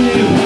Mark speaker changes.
Speaker 1: Brasil.